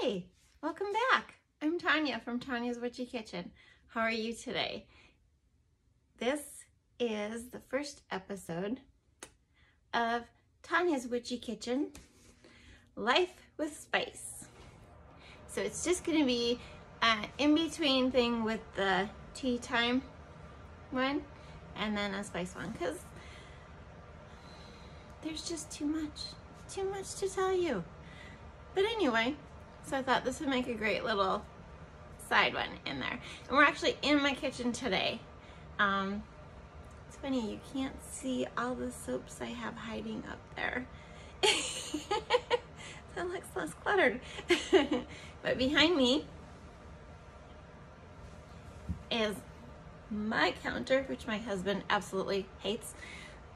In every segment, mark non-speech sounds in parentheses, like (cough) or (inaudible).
Hi, welcome back. I'm Tonya from Tonya's Witchy Kitchen. How are you today? This is the first episode of Tonya's Witchy Kitchen, Life with Spice. So it's just gonna be an in-between thing with the tea time one and then a spice one because there's just too much, too much to tell you. But anyway, so I thought this would make a great little side one in there. And we're actually in my kitchen today. Um, it's funny, you can't see all the soaps I have hiding up there. (laughs) it looks less cluttered. (laughs) but behind me is my counter, which my husband absolutely hates,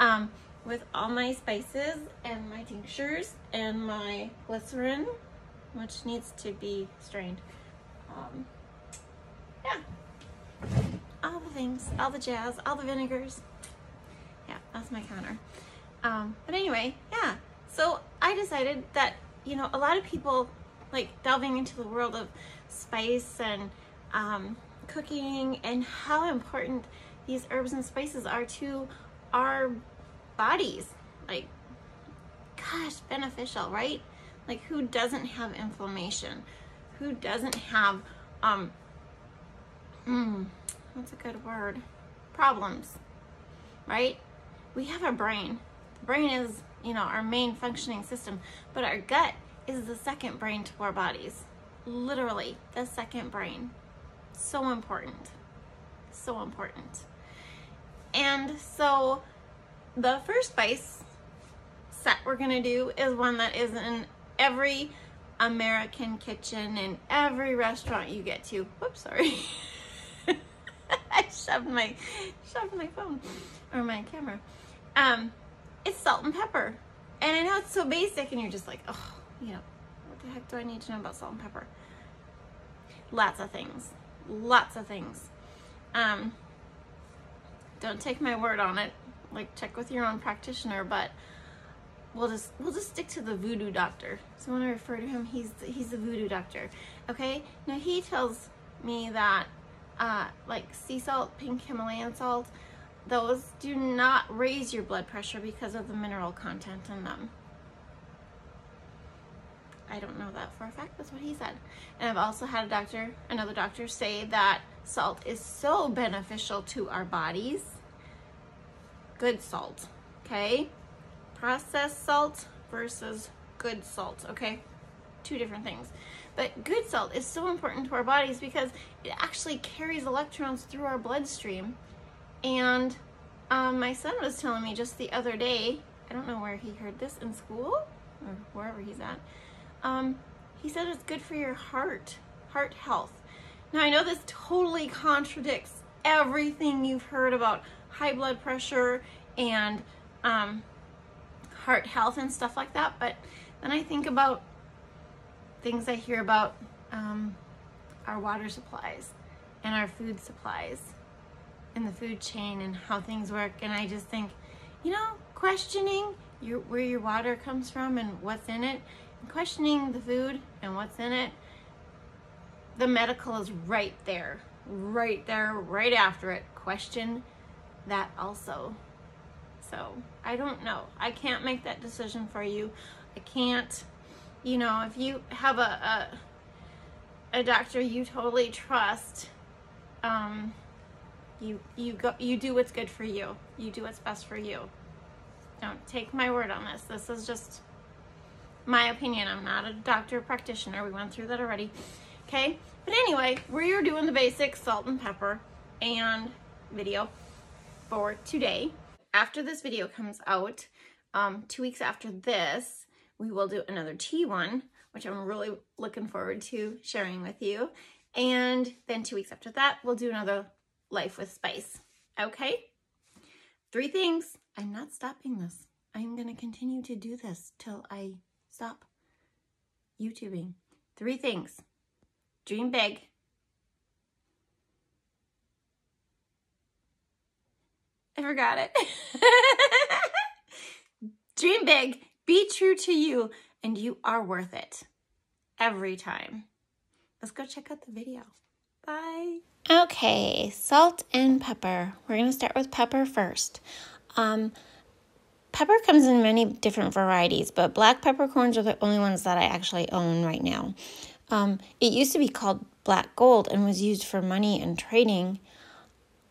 um, with all my spices and my tinctures and my glycerin which needs to be strained. Um, yeah, all the things, all the jazz, all the vinegars. Yeah, that's my counter. Um, but anyway, yeah, so I decided that, you know, a lot of people like delving into the world of spice and um, cooking and how important these herbs and spices are to our bodies. Like, gosh, beneficial, right? Like who doesn't have inflammation? Who doesn't have, um, mm, what's a good word? Problems, right? We have a brain. The brain is, you know, our main functioning system, but our gut is the second brain to our bodies. Literally, the second brain. So important. So important. And so the first spice set we're gonna do is one that is in every American kitchen and every restaurant you get to. Whoops, sorry. (laughs) I shoved my shoved my phone or my camera. Um, it's salt and pepper. And I know it's so basic and you're just like, oh, you know, what the heck do I need to know about salt and pepper? Lots of things. Lots of things. Um, don't take my word on it. Like check with your own practitioner, but we'll just we'll just stick to the voodoo doctor. So when I refer to him, he's he's the voodoo doctor. Okay. Now he tells me that uh, like sea salt, pink Himalayan salt, those do not raise your blood pressure because of the mineral content in them. I don't know that for a fact. That's what he said. And I've also had a doctor, another doctor, say that salt is so beneficial to our bodies. Good salt. Okay processed salt versus good salt, okay? Two different things. But good salt is so important to our bodies because it actually carries electrons through our bloodstream. And um, my son was telling me just the other day, I don't know where he heard this, in school or wherever he's at, um, he said it's good for your heart, heart health. Now I know this totally contradicts everything you've heard about high blood pressure and um, heart health and stuff like that. But then I think about things I hear about um, our water supplies and our food supplies and the food chain and how things work. And I just think, you know, questioning your, where your water comes from and what's in it, and questioning the food and what's in it, the medical is right there, right there, right after it. Question that also. So I don't know. I can't make that decision for you. I can't, you know, if you have a, a, a doctor you totally trust, um, you, you go, you do what's good for you. You do what's best for you. Don't take my word on this. This is just my opinion. I'm not a doctor practitioner. We went through that already. Okay. But anyway, we're doing the basic salt and pepper and video for today after this video comes out, um, two weeks after this, we will do another tea one, which I'm really looking forward to sharing with you. And then two weeks after that, we'll do another Life with Spice. Okay? Three things. I'm not stopping this. I'm going to continue to do this till I stop YouTubing. Three things. Dream big. I forgot it. (laughs) Dream big, be true to you, and you are worth it. every time. Let's go check out the video. Bye. Okay, salt and pepper. We're going to start with pepper first. Um, pepper comes in many different varieties, but black peppercorns are the only ones that I actually own right now. Um, it used to be called black gold and was used for money and trading.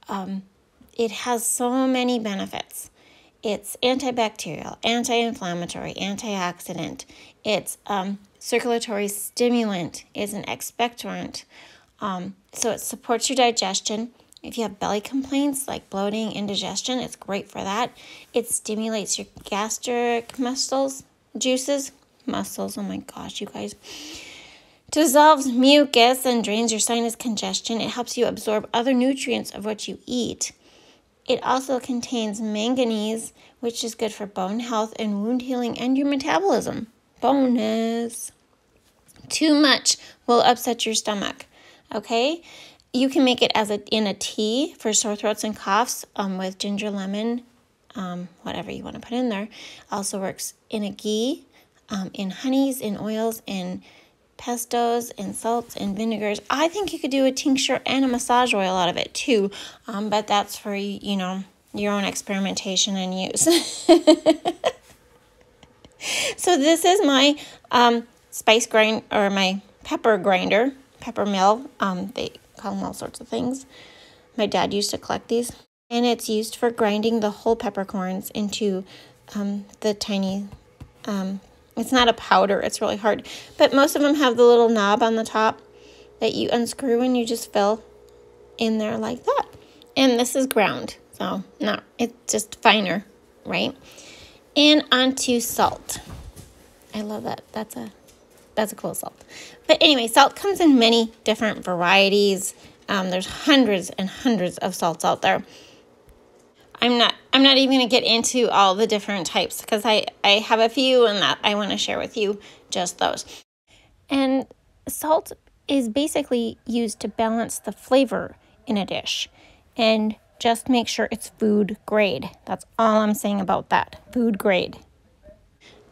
Um, it has so many benefits. It's antibacterial, anti inflammatory, antioxidant. It's um, circulatory stimulant, it's an expectorant. Um, so it supports your digestion. If you have belly complaints like bloating, indigestion, it's great for that. It stimulates your gastric muscles, juices, muscles. Oh my gosh, you guys. Dissolves mucus and drains your sinus congestion. It helps you absorb other nutrients of what you eat. It also contains manganese, which is good for bone health and wound healing and your metabolism. Bonus. Too much will upset your stomach. Okay? You can make it as a in a tea for sore throats and coughs um, with ginger, lemon, um, whatever you want to put in there. Also works in a ghee, um, in honeys, in oils, in pestos and salts and vinegars. I think you could do a tincture and a massage oil out of it too, um, but that's for, you know, your own experimentation and use. (laughs) so this is my um, spice grind or my pepper grinder, pepper mill. Um, they call them all sorts of things. My dad used to collect these. And it's used for grinding the whole peppercorns into um, the tiny um, it's not a powder, it's really hard. But most of them have the little knob on the top that you unscrew and you just fill in there like that. And this is ground, so not it's just finer, right? And onto salt. I love that. That's a that's a cool salt. But anyway, salt comes in many different varieties. Um, there's hundreds and hundreds of salts out there. I'm not I'm not even going to get into all the different types because I, I have a few and that I want to share with you just those. And salt is basically used to balance the flavor in a dish and just make sure it's food grade. That's all I'm saying about that. Food grade.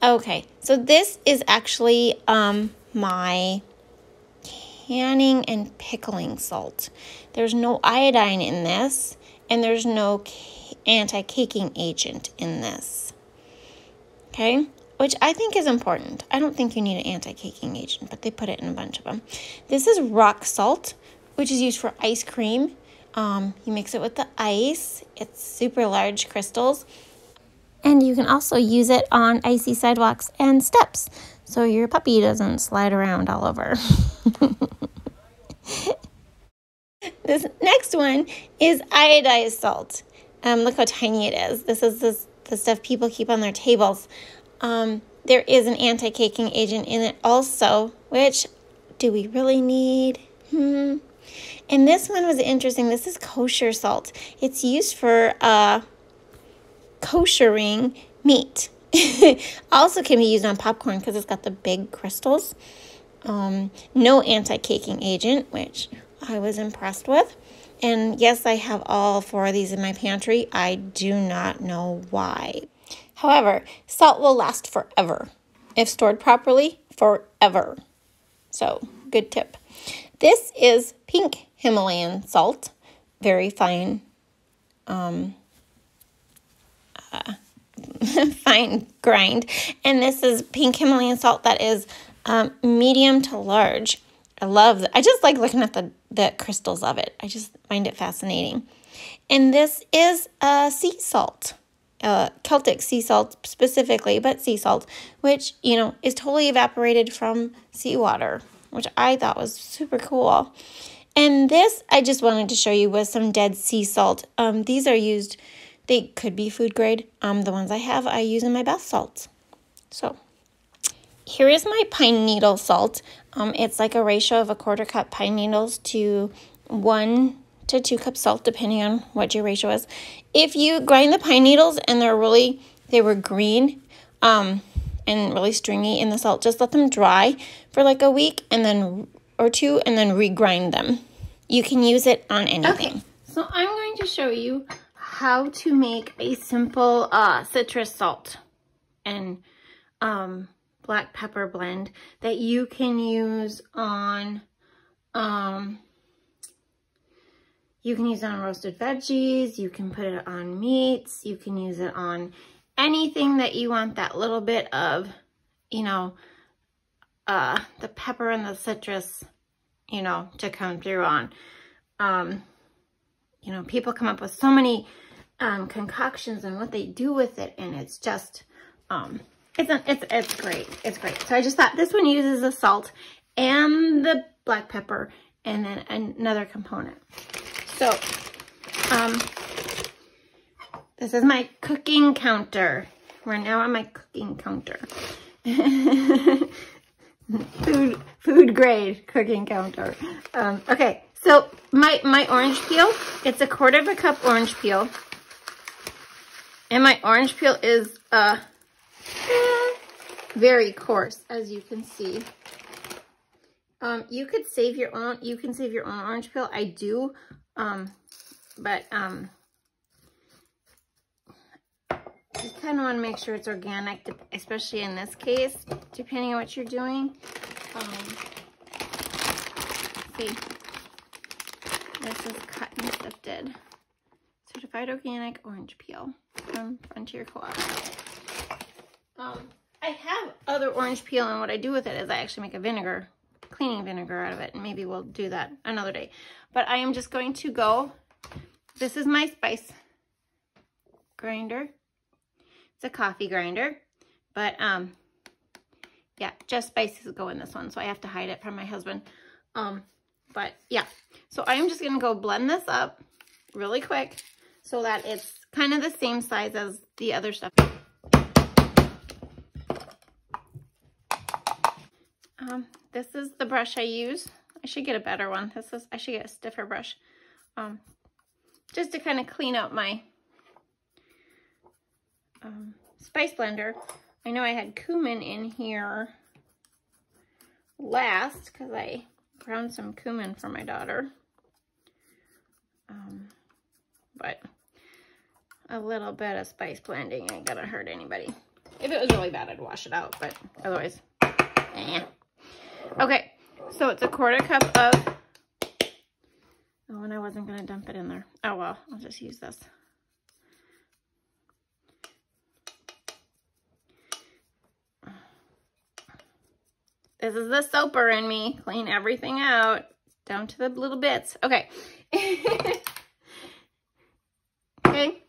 Okay, so this is actually um, my canning and pickling salt. There's no iodine in this, and there's no anti-caking agent in this. Okay? Which I think is important. I don't think you need an anti-caking agent, but they put it in a bunch of them. This is rock salt, which is used for ice cream. Um, you mix it with the ice. It's super large crystals. And you can also use it on icy sidewalks and steps so your puppy doesn't slide around all over. (laughs) this next one is iodized salt. Um, look how tiny it is. This is this, the stuff people keep on their tables. Um, there is an anti-caking agent in it also, which do we really need? Hmm. And this one was interesting. This is kosher salt. It's used for uh, koshering meat. (laughs) also can be used on popcorn because it's got the big crystals. Um, no anti-caking agent, which I was impressed with. And yes, I have all four of these in my pantry. I do not know why. However, salt will last forever if stored properly, forever. So, good tip. This is pink Himalayan salt, very fine, um, uh, (laughs) fine grind. And this is pink Himalayan salt that is um, medium to large. I love I just like looking at the, the crystals of it. I just find it fascinating. And this is a sea salt, uh, Celtic sea salt specifically, but sea salt, which, you know, is totally evaporated from seawater, which I thought was super cool. And this I just wanted to show you was some dead sea salt. Um, these are used, they could be food grade. Um, the ones I have, I use in my bath salts. So here is my pine needle salt. Um, it's like a ratio of a quarter cup pine needles to one to two cups salt, depending on what your ratio is. If you grind the pine needles and they're really, they were green um, and really stringy in the salt, just let them dry for like a week and then or two and then regrind them. You can use it on anything. Okay, so I'm going to show you how to make a simple uh, citrus salt. And um, black pepper blend that you can use on, um, you can use it on roasted veggies, you can put it on meats, you can use it on anything that you want that little bit of, you know, uh, the pepper and the citrus, you know, to come through on. Um, you know, people come up with so many um, concoctions and what they do with it, and it's just, um, it's, a, it's, it's great. It's great. So I just thought this one uses the salt and the black pepper and then another component. So, um, this is my cooking counter. We're now on my cooking counter. (laughs) food, food grade cooking counter. Um, okay, so my, my orange peel, it's a quarter of a cup orange peel. And my orange peel is uh, very coarse, as you can see. Um, you could save your own, you can save your own orange peel. I do, um, but um, you kind of want to make sure it's organic, especially in this case, depending on what you're doing. Um, see, this is cut and sifted. Certified organic orange peel from Frontier Co-op. Um, I have other orange peel and what I do with it is I actually make a vinegar, cleaning vinegar out of it. And maybe we'll do that another day. But I am just going to go, this is my spice grinder. It's a coffee grinder. But um, yeah, just spices go in this one. So I have to hide it from my husband. Um, but yeah, so I'm just going to go blend this up really quick so that it's kind of the same size as the other stuff. Um, this is the brush I use. I should get a better one. This is I should get a stiffer brush. Um, just to kind of clean up my um, spice blender. I know I had cumin in here last because I ground some cumin for my daughter. Um, but a little bit of spice blending ain't gonna hurt anybody. If it was really bad, I'd wash it out, but otherwise, eh. Okay, so it's a quarter cup of, oh, and I wasn't gonna dump it in there. Oh well, I'll just use this. This is the soaper in me. Clean everything out down to the little bits. Okay. (laughs) okay.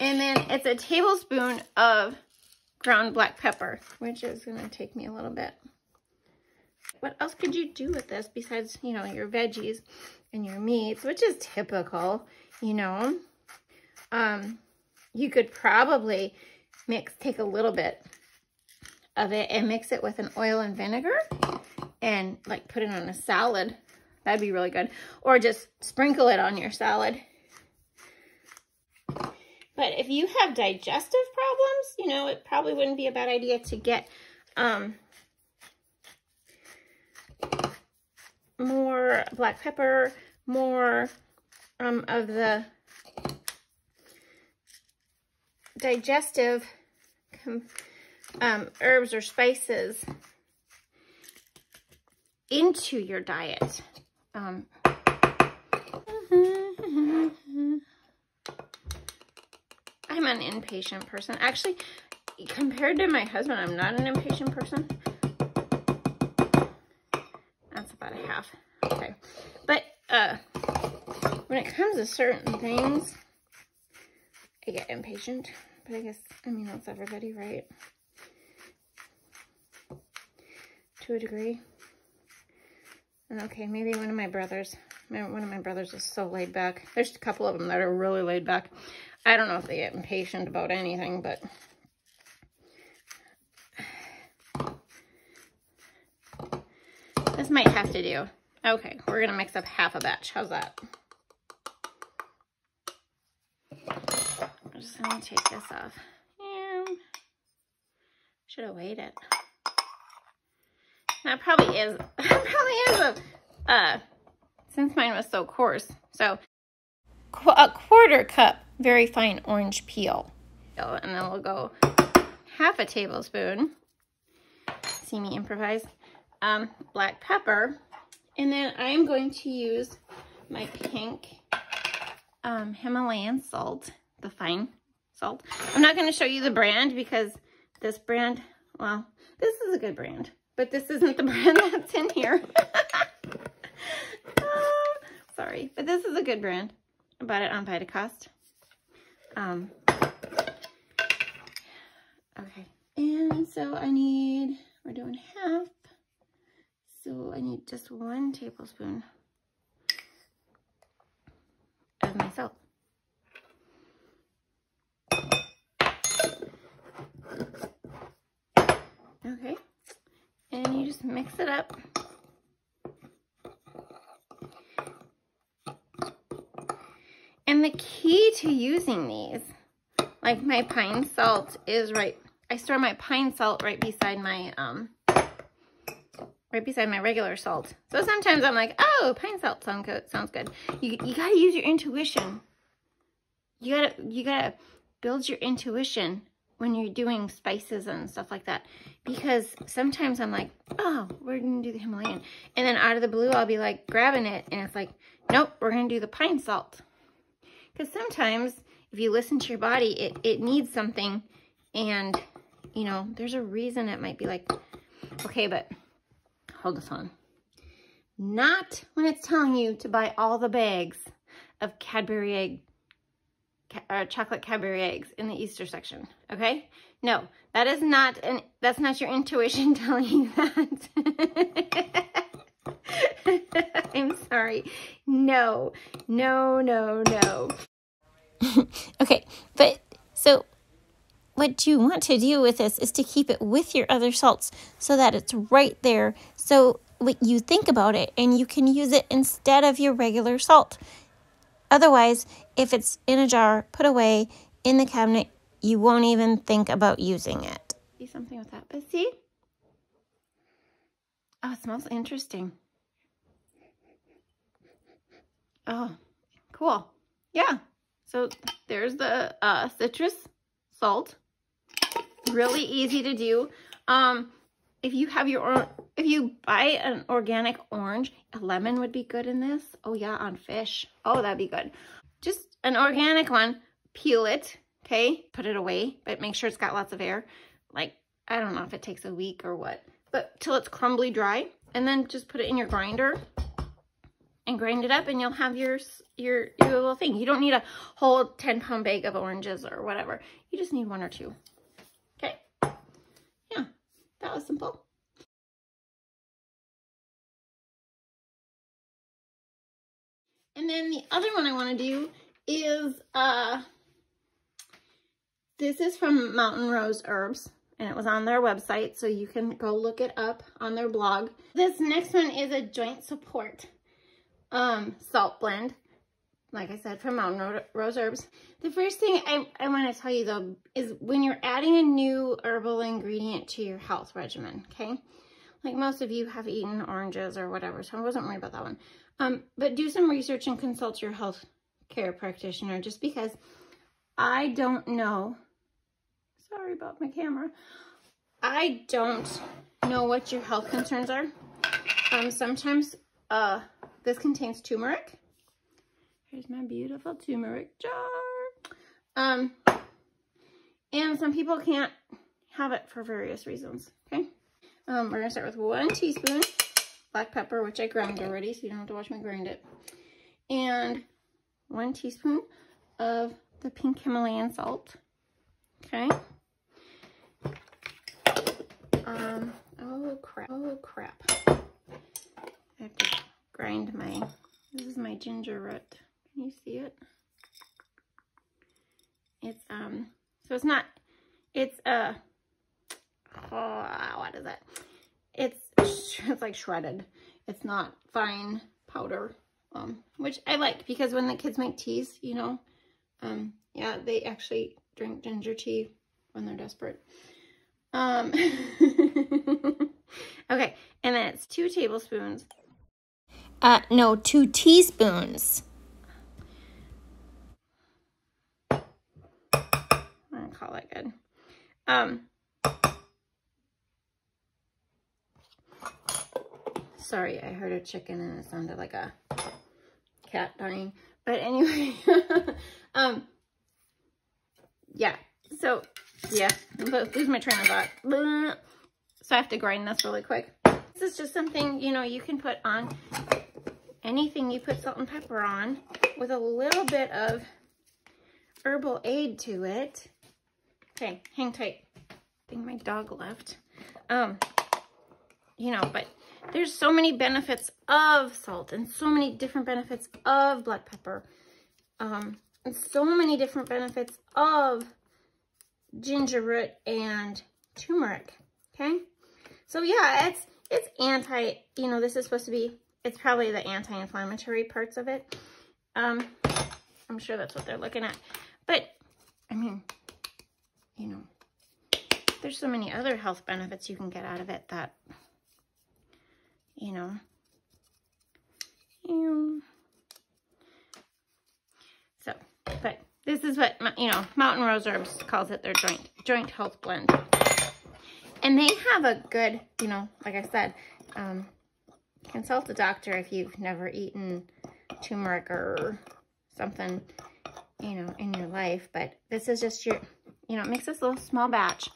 And then it's a tablespoon of ground black pepper, which is going to take me a little bit. What else could you do with this besides, you know, your veggies and your meats, which is typical, you know? Um, you could probably mix, take a little bit of it and mix it with an oil and vinegar and like put it on a salad. That'd be really good. Or just sprinkle it on your salad but if you have digestive problems, you know, it probably wouldn't be a bad idea to get um, more black pepper, more um, of the digestive um, herbs or spices into your diet. Um, (laughs) I'm an impatient person. Actually, compared to my husband, I'm not an impatient person. That's about a half. Okay. But uh, when it comes to certain things, I get impatient. But I guess, I mean, that's everybody, right? To a degree. And okay, maybe one of my brothers, one of my brothers is so laid back. There's a couple of them that are really laid back. I don't know if they get impatient about anything, but this might have to do. Okay, we're going to mix up half a batch. How's that? I'm just going to take this off. And should have weighed it. That probably is, (laughs) that probably is a, uh, since mine was so coarse. So a quarter cup very fine orange peel. And then we'll go half a tablespoon. see me improvise, um, black pepper. And then I'm going to use my pink um, Himalayan salt, the fine salt. I'm not going to show you the brand because this brand, well, this is a good brand, but this isn't the (laughs) brand that's in here. uh, (laughs) sorry, but this is a good brand. I bought it on Vitacost. Um, okay, and so I need, we're doing half, so I need just one tablespoon of my salt. Okay, and you just mix it up. And the key to using these, like my pine salt is right, I store my pine salt right beside my, um, right beside my regular salt. So sometimes I'm like, oh, pine salt sounds good. You, you gotta use your intuition. You gotta, you gotta build your intuition when you're doing spices and stuff like that. Because sometimes I'm like, oh, we're gonna do the Himalayan. And then out of the blue, I'll be like grabbing it and it's like, nope, we're gonna do the pine salt. Because sometimes if you listen to your body, it, it needs something and, you know, there's a reason it might be like, okay, but hold this on. Not when it's telling you to buy all the bags of Cadbury egg, uh, chocolate Cadbury eggs in the Easter section, okay? No, that is not, an, that's not your intuition (laughs) telling you that. (laughs) I'm sorry. No, no, no, no. (laughs) okay, but so what you want to do with this is to keep it with your other salts so that it's right there. So what you think about it and you can use it instead of your regular salt. Otherwise, if it's in a jar, put away in the cabinet, you won't even think about using it. See something with that, but see? Oh, it smells interesting. Oh, cool. Yeah. So there's the uh, citrus salt. Really easy to do. Um, if you have your, if you buy an organic orange, a lemon would be good in this. Oh yeah, on fish. Oh, that'd be good. Just an organic one, peel it, okay? Put it away, but make sure it's got lots of air. Like, I don't know if it takes a week or what, but till it's crumbly dry. And then just put it in your grinder and grind it up and you'll have your, your, your little thing. You don't need a whole 10 pound bag of oranges or whatever. You just need one or two. That was simple. And then the other one I want to do is, uh, this is from Mountain Rose Herbs and it was on their website, so you can go look it up on their blog. This next one is a joint support um, salt blend, like I said, from Mountain Rose Herbs. The first thing I, I want to tell you, though, is when you're adding a new herbal ingredient to your health regimen, okay? Like most of you have eaten oranges or whatever, so I wasn't worried about that one. Um, but do some research and consult your health care practitioner just because I don't know. Sorry about my camera. I don't know what your health concerns are. Um, sometimes uh, this contains turmeric. Here's my beautiful turmeric jar. Um, and some people can't have it for various reasons, okay? Um, we're gonna start with one teaspoon black pepper, which I ground already, so you don't have to watch me grind it. And one teaspoon of the pink Himalayan salt, okay? Um, oh crap, oh crap. I have to grind my, this is my ginger root. Can you see it? It's, um, so it's not, it's, uh, oh, what is it? It's, (laughs) it's like shredded. It's not fine powder, um, which I like because when the kids make teas, you know, um, yeah, they actually drink ginger tea when they're desperate. Um, (laughs) okay, and then it's two tablespoons uh, no, two teaspoons. I call that good. Um, Sorry, I heard a chicken and it sounded like a cat dying. But anyway, (laughs) um, yeah. So, yeah, lose my train of thought. (laughs) So I have to grind this really quick. This is just something, you know, you can put on anything you put salt and pepper on with a little bit of herbal aid to it. Okay, hang tight. I think my dog left. Um, you know, but there's so many benefits of salt and so many different benefits of black pepper. Um, and so many different benefits of ginger root and turmeric. Okay. So yeah, it's, it's anti, you know, this is supposed to be, it's probably the anti-inflammatory parts of it. Um, I'm sure that's what they're looking at. But, I mean, you know, there's so many other health benefits you can get out of it that, you know, you so, but this is what, you know, Mountain Rose Herbs calls it their joint, joint health blend. And they have a good, you know, like I said, um, consult a doctor if you've never eaten turmeric or something, you know, in your life. But this is just your, you know, it makes this little small batch.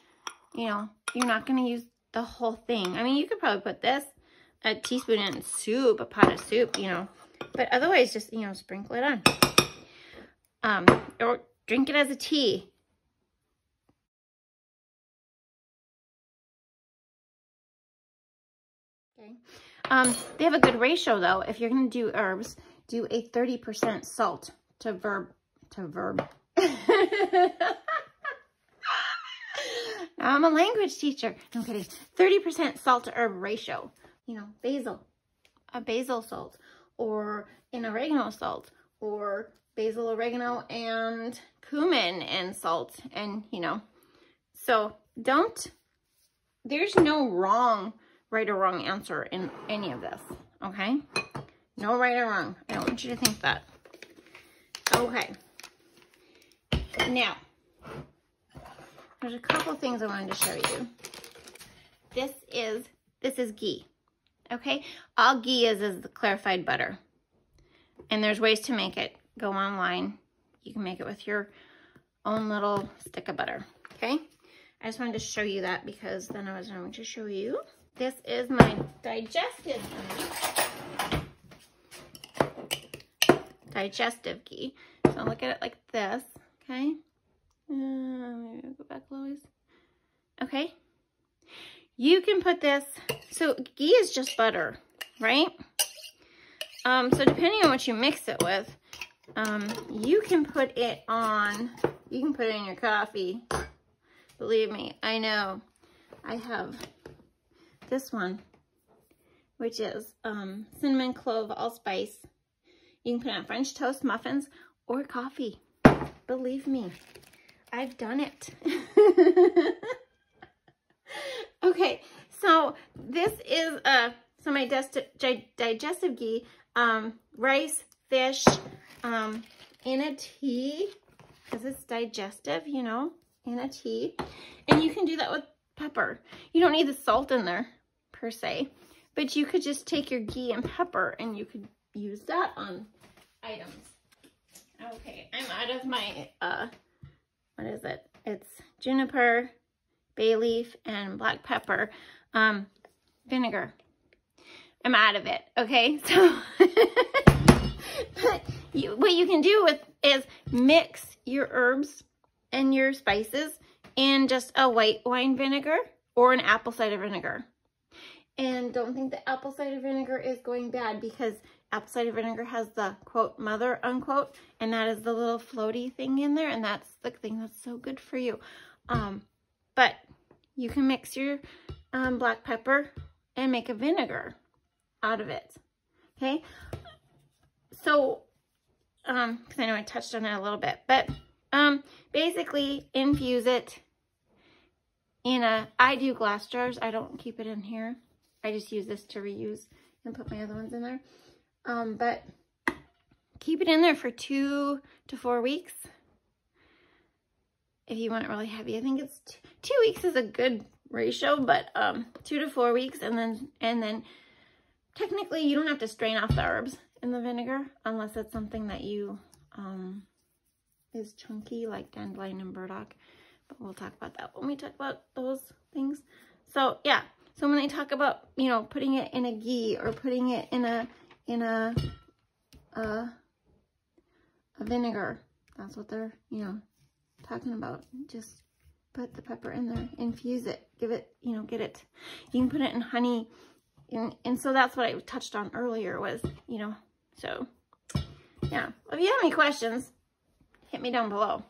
You know, you're not going to use the whole thing. I mean, you could probably put this, a teaspoon in soup, a pot of soup, you know. But otherwise, just, you know, sprinkle it on. Um, or drink it as a tea. Okay. Um, they have a good ratio though. If you're going to do herbs, do a 30% salt to verb, to verb. (laughs) I'm a language teacher. No kidding. 30% salt to herb ratio. You know, basil, a basil salt, or an oregano salt, or basil, oregano, and cumin and salt. And, you know, so don't, there's no wrong, right or wrong answer in any of this, okay? No right or wrong. I don't want you to think that. Okay. Now, there's a couple things I wanted to show you. This is, this is ghee, okay? All ghee is is the clarified butter. And there's ways to make it. Go online. You can make it with your own little stick of butter, okay? I just wanted to show you that because then I was going to show you. This is my digestive ghee. Digestive ghee. So look at it like this, okay? Uh, go back, Lois. Okay. You can put this, so ghee is just butter, right? Um, so depending on what you mix it with, um, you can put it on, you can put it in your coffee. Believe me, I know. I have this one, which is um, cinnamon clove allspice. You can put it on French toast, muffins, or coffee. Believe me, I've done it. (laughs) okay, so this is uh, so my digestive ghee, um, rice, fish, um, in a tea, because it's digestive, you know, in a tea. And you can do that with pepper. You don't need the salt in there, per se. But you could just take your ghee and pepper, and you could use that on items. Okay, I'm out of my, uh, what is it? It's juniper, bay leaf, and black pepper um, vinegar. I'm out of it, okay? (laughs) So, (laughs) you, what you can do with is mix your herbs and your spices in just a white wine vinegar or an apple cider vinegar. And don't think the apple cider vinegar is going bad because apple cider vinegar has the quote mother unquote and that is the little floaty thing in there and that's the thing that's so good for you. Um, but you can mix your um, black pepper and make a vinegar out of it. Okay. So um, because I know I touched on it a little bit, but um, basically infuse it in a, I do glass jars. I don't keep it in here. I just use this to reuse and put my other ones in there. Um, but keep it in there for two to four weeks. If you want it really heavy, I think it's two weeks is a good ratio, but um, two to four weeks, and then and then technically you don't have to strain off the herbs in the vinegar unless it's something that you um, is chunky like dandelion and burdock. But we'll talk about that when we talk about those things. So yeah, so when they talk about, you know, putting it in a ghee or putting it in a, in a, uh, a vinegar, that's what they're, you know, talking about. Just put the pepper in there, infuse it, give it, you know, get it. You can put it in honey. And, and so that's what I touched on earlier was, you know, so yeah. If you have any questions, hit me down below.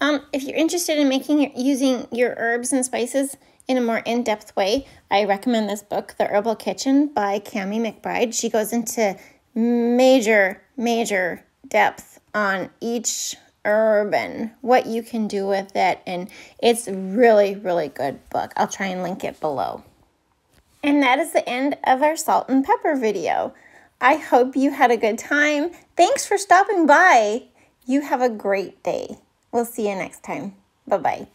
Um, if you're interested in making using your herbs and spices in a more in-depth way, I recommend this book, The Herbal Kitchen by Kami McBride. She goes into major, major depth on each herb and what you can do with it. And it's really, really good book. I'll try and link it below. And that is the end of our salt and pepper video. I hope you had a good time. Thanks for stopping by. You have a great day. We'll see you next time. Bye-bye.